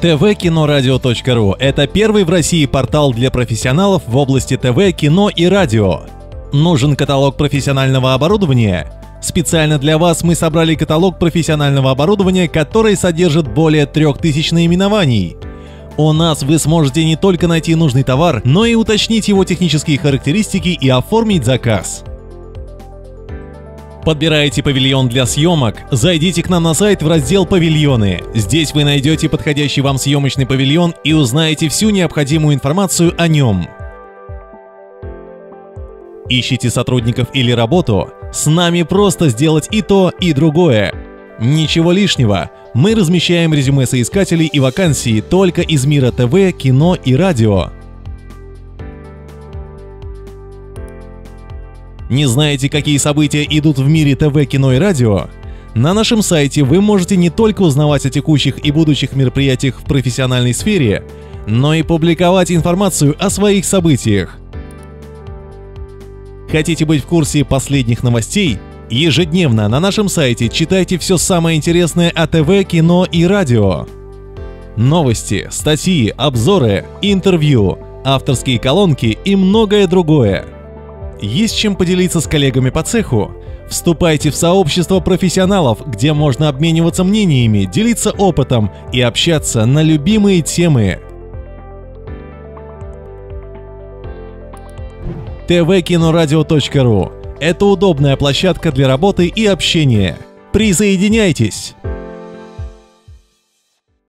tvkinoradio.ru – это первый в России портал для профессионалов в области ТВ, кино и радио. Нужен каталог профессионального оборудования? Специально для вас мы собрали каталог профессионального оборудования, который содержит более 3000 наименований. У нас вы сможете не только найти нужный товар, но и уточнить его технические характеристики и оформить заказ. Подбираете павильон для съемок? Зайдите к нам на сайт в раздел «Павильоны». Здесь вы найдете подходящий вам съемочный павильон и узнаете всю необходимую информацию о нем. Ищите сотрудников или работу? С нами просто сделать и то, и другое. Ничего лишнего. Мы размещаем резюме соискателей и вакансии только из мира ТВ, кино и радио. Не знаете, какие события идут в мире ТВ, кино и радио? На нашем сайте вы можете не только узнавать о текущих и будущих мероприятиях в профессиональной сфере, но и публиковать информацию о своих событиях. Хотите быть в курсе последних новостей? Ежедневно на нашем сайте читайте все самое интересное о ТВ, кино и радио. Новости, статьи, обзоры, интервью, авторские колонки и многое другое – есть чем поделиться с коллегами по цеху? Вступайте в сообщество профессионалов, где можно обмениваться мнениями, делиться опытом и общаться на любимые темы. tvkinoradio.ru – это удобная площадка для работы и общения. Присоединяйтесь!